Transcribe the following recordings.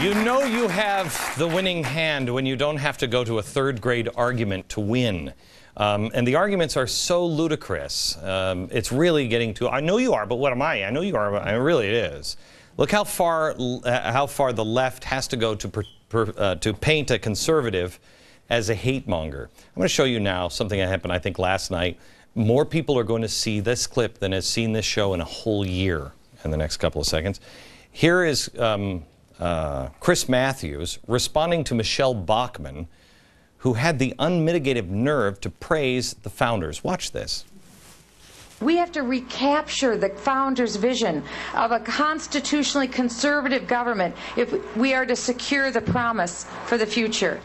You know you have the winning hand when you don't have to go to a third grade argument to win. Um, and the arguments are so ludicrous. Um, it's really getting to. I know you are, but what am I? I know you are. But I really it is. Look how far uh, how far the left has to go to per, per, uh, to paint a conservative as a hate monger. I'm going to show you now something that happened. I think last night. More people are going to see this clip than has seen this show in a whole year. In the next couple of seconds, here is. Um, uh, Chris Matthews responding to Michele Bachmann, who had the unmitigated nerve to praise the founders. Watch this. We have to recapture the founders' vision of a constitutionally conservative government if we are to secure the promise for the future.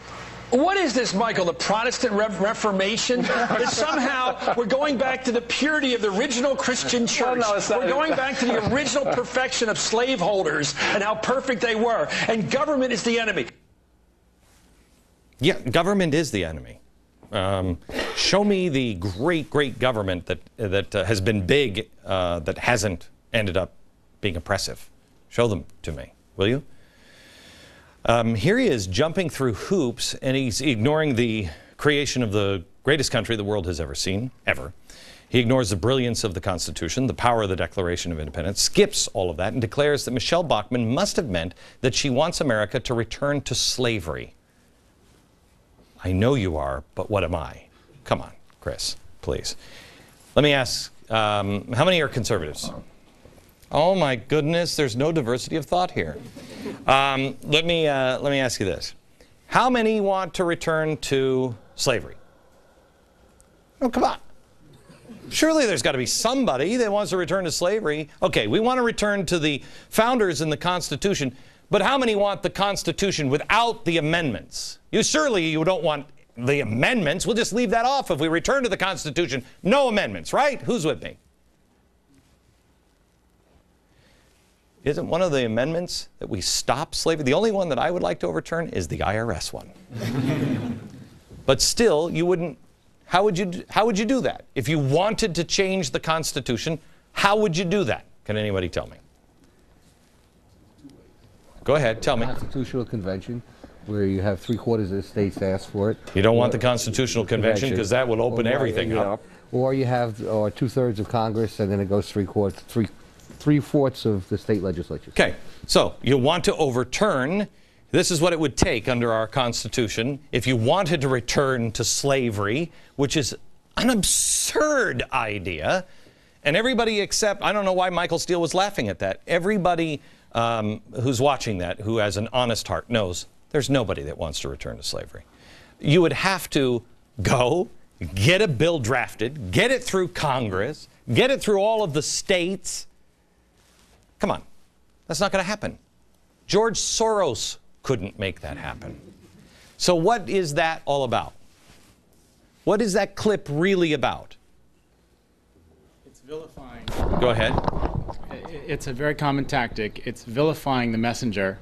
What is this, Michael? The Protestant Re Reformation? that somehow we're going back to the purity of the original Christian church. No, no, we're going back to the original perfection of slaveholders and how perfect they were. And government is the enemy. Yeah, government is the enemy. Um, show me the great, great government that that uh, has been big uh, that hasn't ended up being oppressive. Show them to me, will you? Um, here he is jumping through hoops, and he's ignoring the creation of the greatest country the world has ever seen, ever. He ignores the brilliance of the Constitution, the power of the Declaration of Independence, skips all of that, and declares that Michele Bachmann must have meant that she wants America to return to slavery. I know you are, but what am I? Come on, Chris, please. Let me ask um, how many are conservatives? Oh my goodness, there's no diversity of thought here. Um, let, me, uh, let me ask you this. How many want to return to slavery? Oh, come on. Surely there's got to be somebody that wants to return to slavery. Okay, we want to return to the founders and the Constitution, but how many want the Constitution without the amendments? You surely you don't want the amendments. We'll just leave that off if we return to the Constitution. No amendments, right? Who's with me? Isn't one of the amendments that we stop slavery? The only one that I would like to overturn is the IRS one. but still, you wouldn't. How would you? How would you do that? If you wanted to change the Constitution, how would you do that? Can anybody tell me? Go ahead, tell me. Constitutional Convention, where you have three quarters of the states ask for it. You don't want the Constitutional Convention because that will open everything up. Or you have or two thirds of Congress, and then it goes three quarters, three three fourths of the state legislatures. Okay, so you want to overturn. This is what it would take under our Constitution if you wanted to return to slavery, which is an absurd idea. And everybody except, I don't know why Michael Steele was laughing at that. Everybody um, who's watching that, who has an honest heart, knows there's nobody that wants to return to slavery. You would have to go, get a bill drafted, get it through Congress, get it through all of the states, Come on. That's not going to happen. George Soros couldn't make that happen. So, what is that all about? What is that clip really about? It's vilifying. Go ahead. It's a very common tactic. It's vilifying the messenger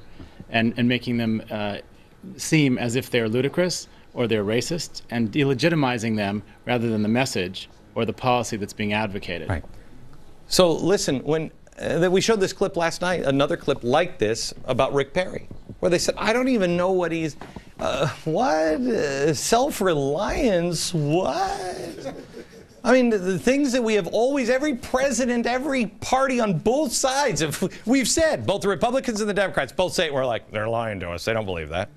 and, and making them uh, seem as if they're ludicrous or they're racist and delegitimizing them rather than the message or the policy that's being advocated. Right. So, listen, when uh, that we showed this clip last night, another clip like this about Rick Perry, where they said, I don't even know what he's, uh, what? Uh, Self reliance? What? I mean, the, the, things that we have always, every president, every party on both sides, have, we've said, both the Republicans and the Democrats both say it. We're like, they're lying to us. They don't believe that.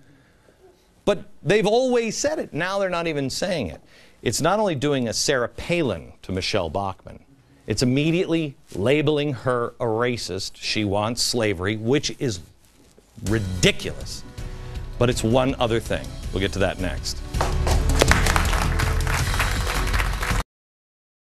But they've always said it. Now they're not even saying it. It's not only doing a Sarah Palin to Michele Bachmann, it's immediately labeling her a racist. She wants slavery, which is ridiculous. But it's one other thing. We'll get to that next.